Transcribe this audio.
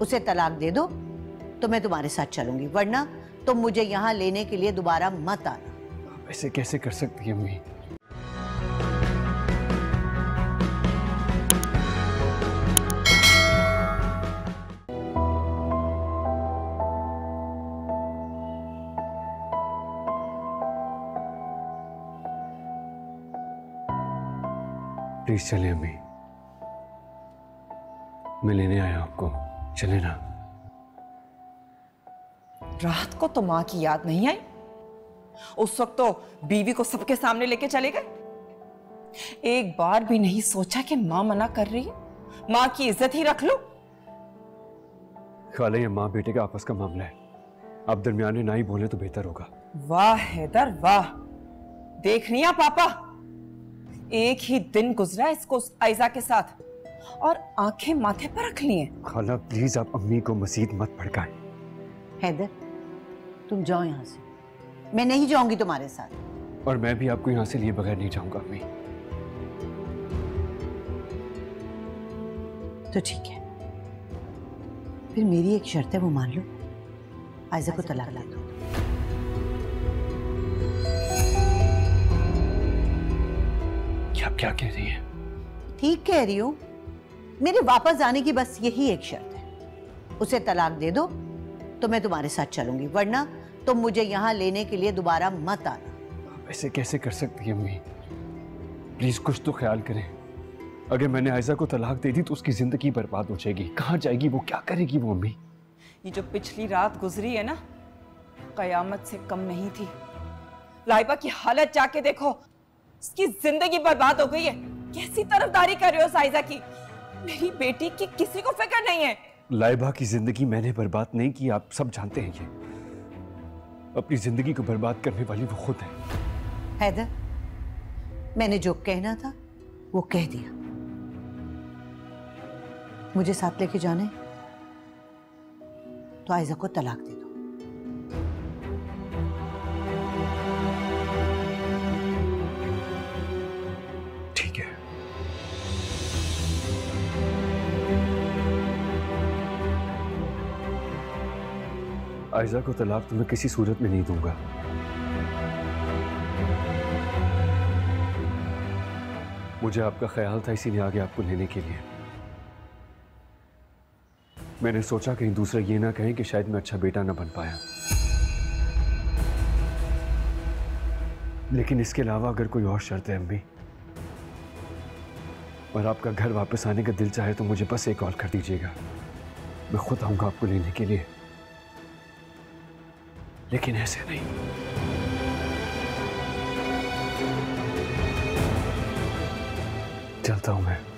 उसे तलाक दे दो तो मैं तुम्हारे साथ चलूँगी। वरना तुम मुझे यहाँ लेने के लिए दोबारा मत आना। ऐसे कैसे कर सकती है प्लीज़ चले अम्मी। मैं लेने आया आपको। चले ना रात को तो माँ की याद नहीं आई? उस वक्त तो बीवी को सबके सामने लेके चले गए। एक बार भी नहीं सोचा कि माँ मना कर रही है। माँ की इज़्ज़त ही रख लो। खाला ये माँ बेटे का आपस का मामला है। आप दरमियान ना ही बोले तो बेहतर होगा। वाह हैदर वाह। देख हैं पापा? एक ही दिन गुजरा इसको आयजा के साथ। और आँखें माथे पर रख ली हैं खाला प्लीज़ आप अम्मी को मजीद मत भड़काएँ। हैदर तुम जाओ यहाँ से। मैं नहीं जाऊँगी तुम्हारे साथ। और मैं भी आपको यहाँ से लिए बगैर नहीं जाऊँगा अम्मी। तो ठीक है। फिर मेरी एक शर्त है वो मान लो। आयजा को तलाक ला दो। क्या क्या कह रही है? ठीक कह रही हूँ। मेरे वापस आने की बस यही एक शर्त है। उसे तलाक दे दो तो मैं तुम्हारे साथ चलूँगी वरना तुम मुझे यहाँ लेने के लिए दोबारा मत आना। ऐसे कैसे कर सकती हैं अम्मी? प्लीज़ कुछ तो ख्याल करें। अगर मैंने आयजा को तलाक दे दी तो उसकी ज़िंदगी बर्बाद हो जाएगी। कहाँ जाएगी वो? क्या करेगी वो अम्मी? ये जो पिछली रात गुजरी है ना कयामत से कम नहीं थी। लाइबा की हालत जाके देखो उसकी ज़िंदगी बर्बाद हो गई है। कैसी तरफदारी कर रहे हो साइजा की? मेरी बेटी की किसी को फ़िक्र नहीं है। लाइबा की ज़िंदगी मैंने बर्बाद नहीं की आप सब जानते हैं ये। अपनी ज़िंदगी को बर्बाद करने वाली वो खुद है। हैदर मैंने जो कहना था वो कह दिया। मुझे साथ लेके जाने? तो आयजा को तलाक दे। आयजा को तलाक तो मैं किसी सूरत में नहीं दूँगा। मुझे आपका ख्याल था इसीलिए आगे आपको लेने के लिए। मैंने सोचा कहीं दूसरा ये ना कहें कि शायद मैं अच्छा बेटा ना बन पाया। लेकिन इसके अलावा अगर कोई और शर्त है, अम्मी, और आपका घर वापस आने का दिल चाहे तो मुझे बस एक कॉल कर दीजिएगा। मैं खुद आऊँगा आपको लेने के लिए। लेकिन ऐसे नहीं। चलता हूँ मैं।